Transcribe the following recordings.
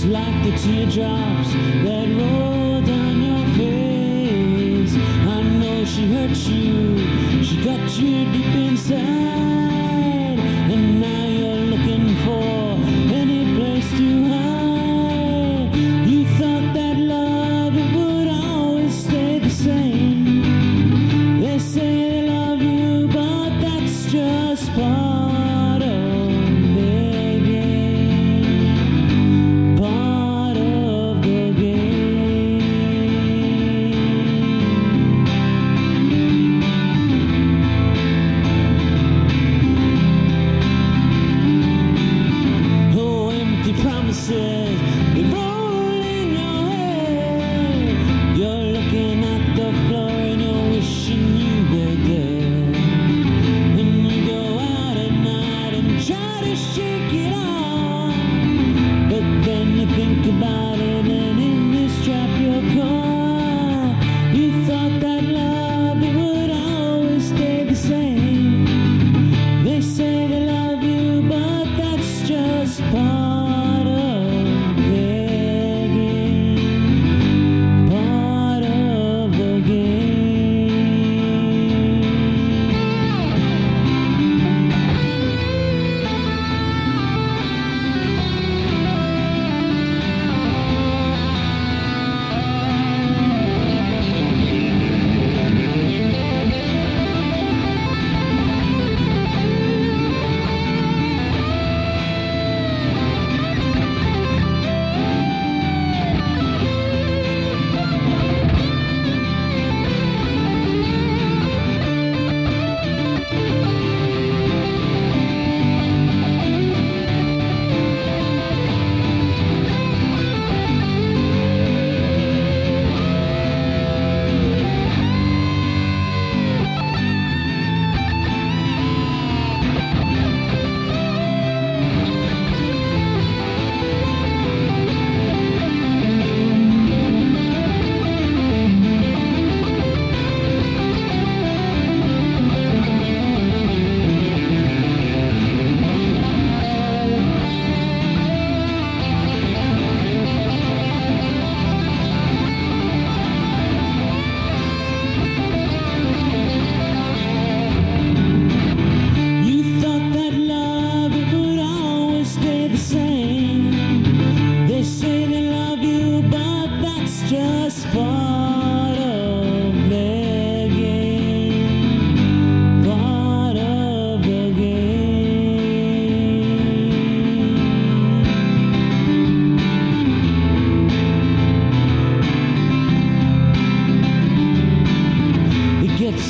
It's like the teardrops that roll down your face. I know she hurt you, she got you deep inside. And now you're looking for any place to hide. You thought that love it would always stay the same. They say they love you, but that's just part.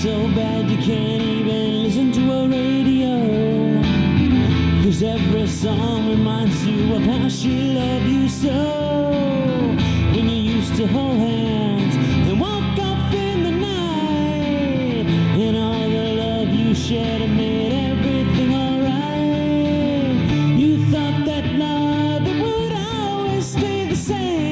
so bad you can't even listen to a radio. Cause every song reminds you of how she loved you so. When you used to hold hands and walk off in the night. And all the love you shared and made everything alright. You thought that love would always stay the same.